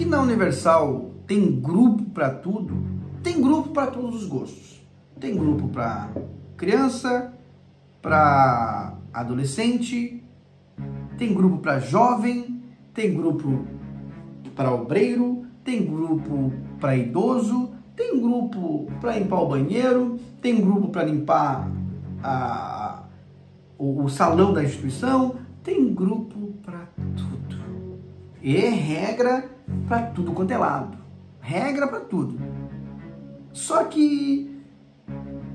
que na Universal tem grupo para tudo, tem grupo para todos os gostos. Tem grupo para criança, para adolescente, tem grupo para jovem, tem grupo para obreiro, tem grupo para idoso, tem grupo para limpar o banheiro, tem grupo para limpar a, o, o salão da instituição, tem grupo para tudo. E regra para tudo quanto é lado. Regra para tudo. Só que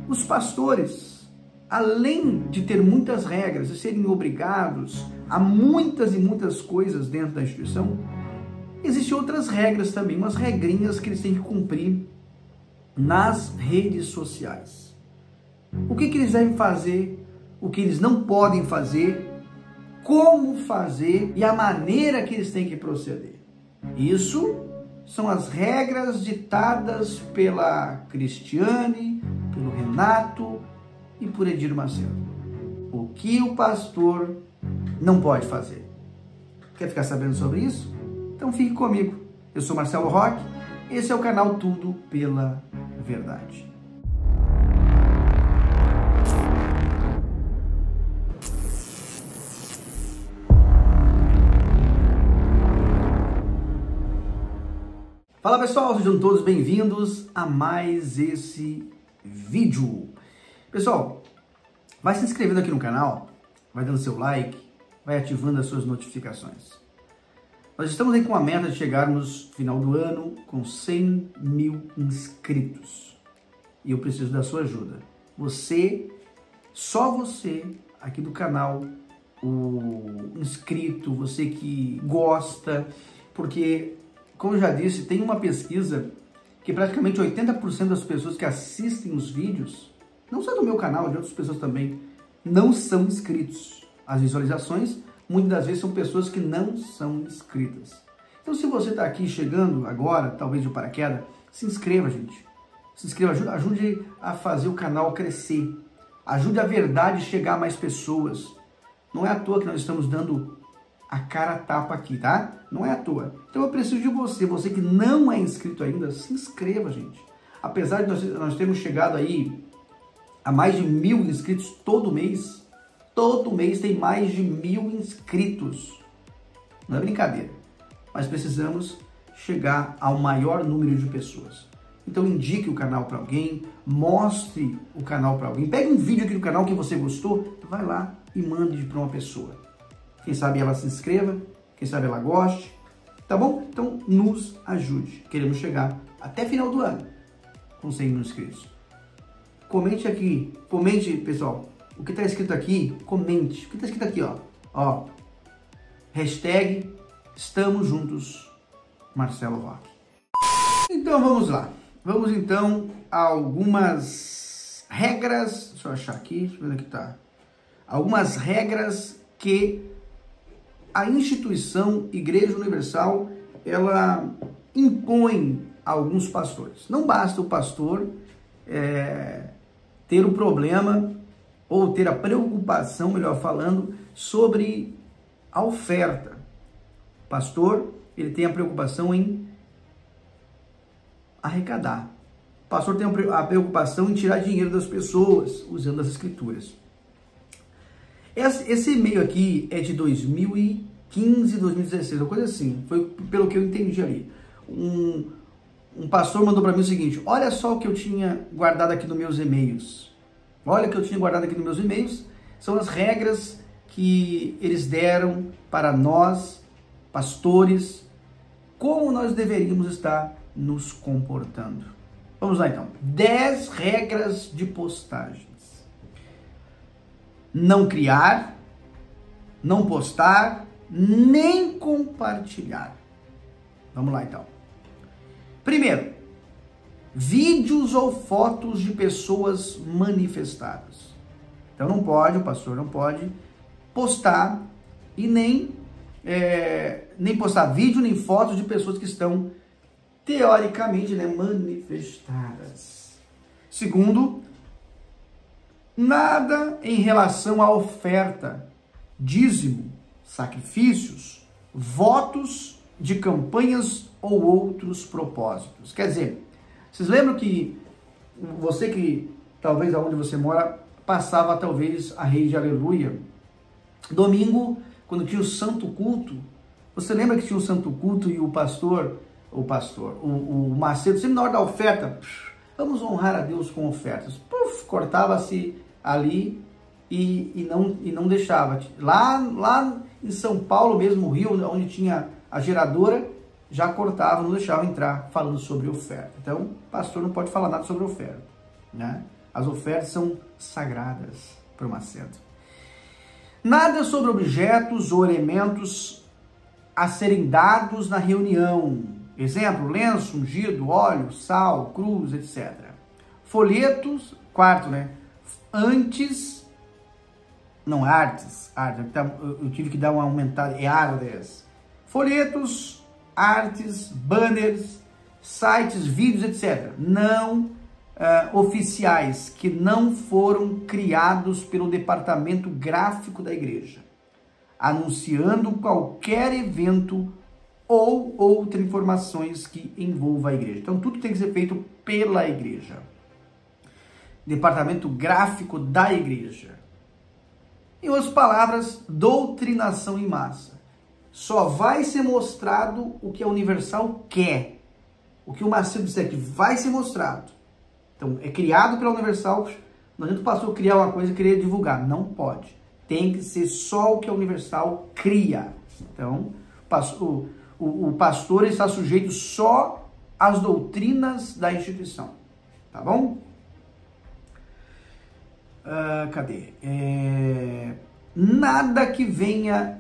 os pastores, além de ter muitas regras e serem obrigados a muitas e muitas coisas dentro da instituição, existem outras regras também, umas regrinhas que eles têm que cumprir nas redes sociais. O que, que eles devem fazer, o que eles não podem fazer, como fazer e a maneira que eles têm que proceder. Isso são as regras ditadas pela Cristiane, pelo Renato e por Edir Macedo. O que o pastor não pode fazer. Quer ficar sabendo sobre isso? Então fique comigo. Eu sou Marcelo Roque, esse é o canal Tudo pela Verdade. Fala pessoal, sejam todos bem-vindos a mais esse vídeo. Pessoal, vai se inscrevendo aqui no canal, vai dando seu like, vai ativando as suas notificações. Nós estamos aí com a meta de chegarmos final do ano com 100 mil inscritos. E eu preciso da sua ajuda. Você, só você aqui do canal, o inscrito, você que gosta, porque como eu já disse, tem uma pesquisa que praticamente 80% das pessoas que assistem os vídeos, não só do meu canal, de outras pessoas também, não são inscritos. As visualizações, muitas das vezes, são pessoas que não são inscritas. Então, se você está aqui chegando agora, talvez de paraquedas, se inscreva, gente. Se inscreva, ajude, ajude a fazer o canal crescer. Ajude a verdade chegar a mais pessoas. Não é à toa que nós estamos dando a cara tapa aqui, tá? Não é à toa. Então eu preciso de você, você que não é inscrito ainda, se inscreva, gente. Apesar de nós, nós termos chegado aí a mais de mil inscritos todo mês, todo mês tem mais de mil inscritos. Não é brincadeira. Mas precisamos chegar ao maior número de pessoas. Então indique o canal para alguém, mostre o canal para alguém. Pegue um vídeo aqui do canal que você gostou, vai lá e mande para uma pessoa. Quem sabe ela se inscreva, quem sabe ela goste, tá bom? Então nos ajude. Queremos chegar até final do ano com 100 mil inscritos. Comente aqui, comente pessoal, o que está escrito aqui, comente. O que está escrito aqui, ó, ó, hashtag estamos juntos, Marcelo Roque. Então vamos lá, vamos então a algumas regras, deixa eu achar aqui, deixa eu ver onde é que tá. Algumas regras que a instituição Igreja Universal, ela impõe a alguns pastores. Não basta o pastor é, ter o problema ou ter a preocupação, melhor falando, sobre a oferta. O pastor, ele tem a preocupação em arrecadar. O pastor tem a preocupação em tirar dinheiro das pessoas, usando as escrituras. Esse e-mail aqui é de 2015, 2016, uma coisa assim. Foi pelo que eu entendi ali. Um, um pastor mandou para mim o seguinte: Olha só o que eu tinha guardado aqui nos meus e-mails. Olha o que eu tinha guardado aqui nos meus e-mails. São as regras que eles deram para nós, pastores, como nós deveríamos estar nos comportando. Vamos lá então. 10 regras de postagem não criar, não postar, nem compartilhar. Vamos lá então. Primeiro, vídeos ou fotos de pessoas manifestadas. Então não pode, o pastor não pode postar e nem, é, nem postar vídeo nem fotos de pessoas que estão teoricamente né, manifestadas. Segundo, nada em relação à oferta, dízimo, sacrifícios, votos de campanhas ou outros propósitos. Quer dizer, vocês lembram que você que talvez aonde você mora passava talvez a rede Aleluia domingo quando tinha o santo culto. Você lembra que tinha o santo culto e o pastor, o pastor, o, o Macedo sempre na hora da oferta, vamos honrar a Deus com ofertas. cortava-se ali e, e, não, e não deixava. Lá, lá em São Paulo mesmo, o Rio, onde tinha a geradora, já cortava, não deixava entrar falando sobre oferta. Então, pastor não pode falar nada sobre oferta. Né? As ofertas são sagradas para o Macedo. Nada sobre objetos ou elementos a serem dados na reunião. Exemplo, lenço, ungido, óleo, sal, cruz, etc. Folhetos, quarto, né? Antes não, artes, artes, tá, eu tive que dar uma aumentada, é artes. Folhetos, artes, banners, sites, vídeos, etc. Não uh, oficiais, que não foram criados pelo departamento gráfico da igreja, anunciando qualquer evento ou outras informações que envolva a igreja. Então, tudo tem que ser feito pela igreja. Departamento gráfico da igreja. Em outras palavras, doutrinação em massa. Só vai ser mostrado o que a Universal quer. O que o Macedo disser que vai ser mostrado. Então, é criado pela Universal. Não adianta o pastor criar uma coisa e querer divulgar. Não pode. Tem que ser só o que a Universal cria. Então, o, o, o pastor está sujeito só às doutrinas da instituição. Tá bom? Uh, cadê? É, nada que venha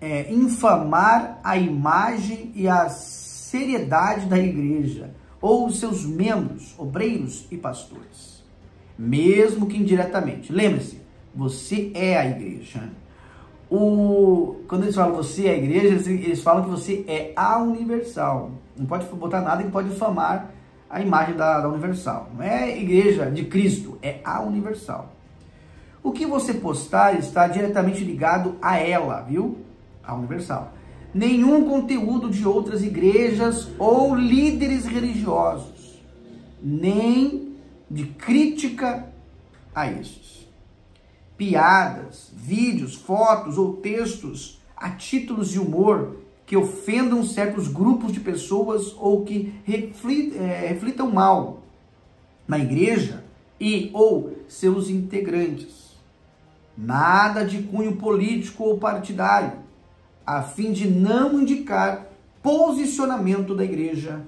é, infamar a imagem e a seriedade da igreja ou seus membros, obreiros e pastores, mesmo que indiretamente. Lembre-se, você é a igreja. O, quando eles falam você é a igreja, eles falam que você é a universal. Não pode botar nada que pode infamar a imagem da, da Universal. Não é igreja de Cristo, é a Universal. O que você postar está diretamente ligado a ela, viu? A Universal. Nenhum conteúdo de outras igrejas ou líderes religiosos, nem de crítica a estes. Piadas, vídeos, fotos ou textos a títulos de humor que ofendam certos grupos de pessoas ou que reflitam, é, reflitam mal na igreja e ou seus integrantes. Nada de cunho político ou partidário, a fim de não indicar posicionamento da igreja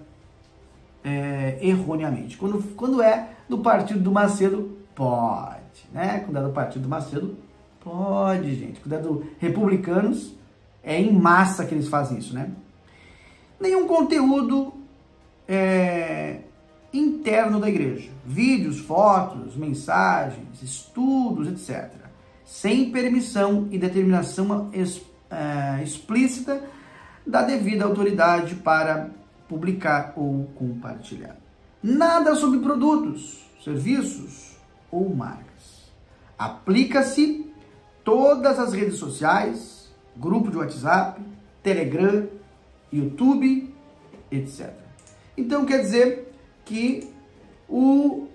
é, erroneamente. Quando, quando é do partido do Macedo, pode. Né? Quando é do partido do Macedo, pode, gente. Quando é do republicanos, é em massa que eles fazem isso, né? Nenhum conteúdo é, interno da igreja. Vídeos, fotos, mensagens, estudos, etc. Sem permissão e determinação é, explícita da devida autoridade para publicar ou compartilhar. Nada sobre produtos, serviços ou marcas. Aplica-se todas as redes sociais, grupo de WhatsApp, Telegram, YouTube, etc. Então quer dizer que o,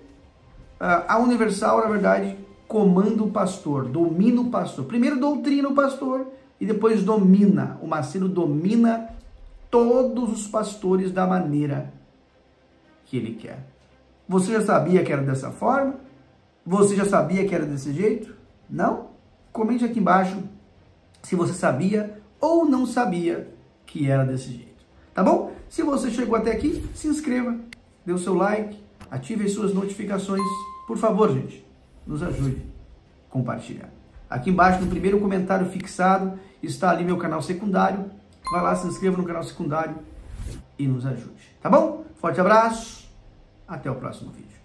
a Universal, na verdade, comanda o pastor, domina o pastor. Primeiro doutrina o pastor e depois domina. O Marcelo domina todos os pastores da maneira que ele quer. Você já sabia que era dessa forma? Você já sabia que era desse jeito? Não? Comente aqui embaixo se você sabia ou não sabia que era desse jeito. Tá bom? Se você chegou até aqui, se inscreva, dê o seu like, ative as suas notificações. Por favor, gente, nos ajude a compartilhar. Aqui embaixo, no primeiro comentário fixado, está ali meu canal secundário. Vai lá, se inscreva no canal secundário e nos ajude. Tá bom? Forte abraço, até o próximo vídeo.